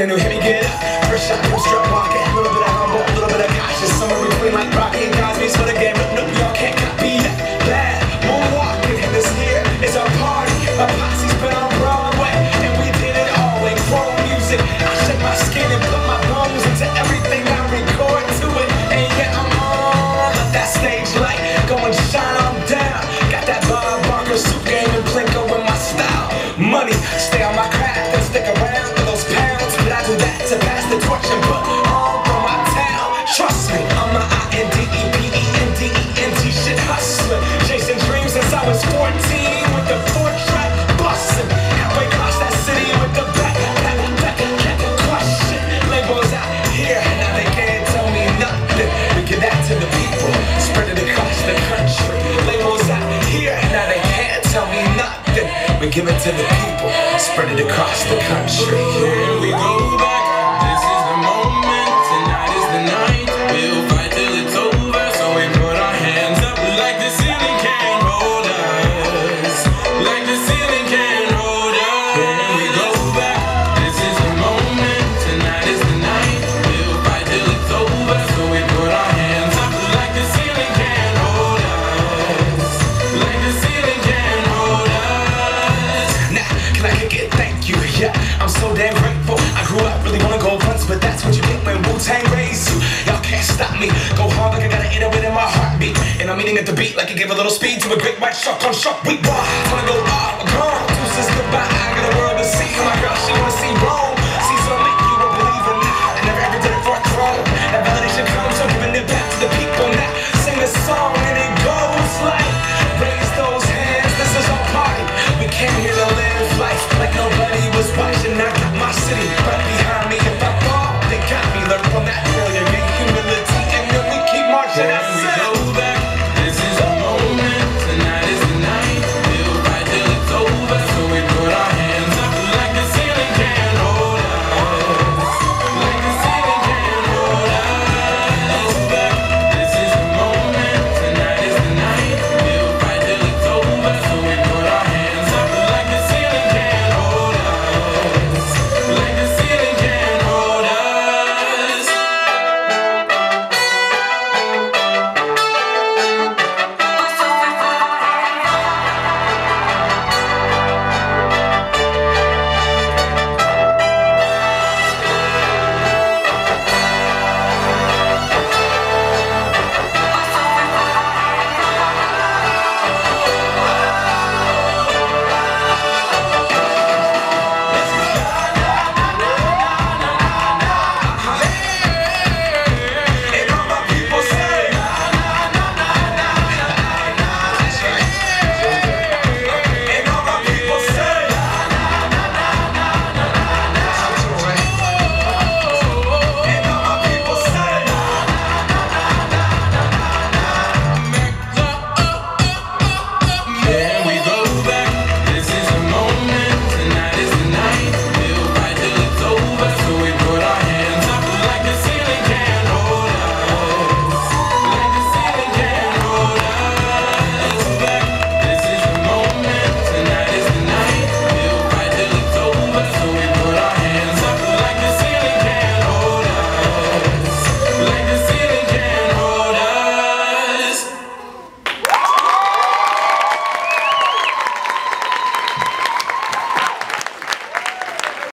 and then heavy get Trust me, I'm a I-N-D-E-P-E-N-D-E-N-T shit hustler. Chasing dreams since I was 14 with the four track busting Halfway across that city with the back, back, back, back question. Labels out here, now they can't tell me nothing. We give that to the people, spread it across the country. Labels out here, now they can't tell me nothing. We give it to the people, spread it across the country. Here we go. the beat like it gave a little speed to a great white shark on shark. We rock. Wanna go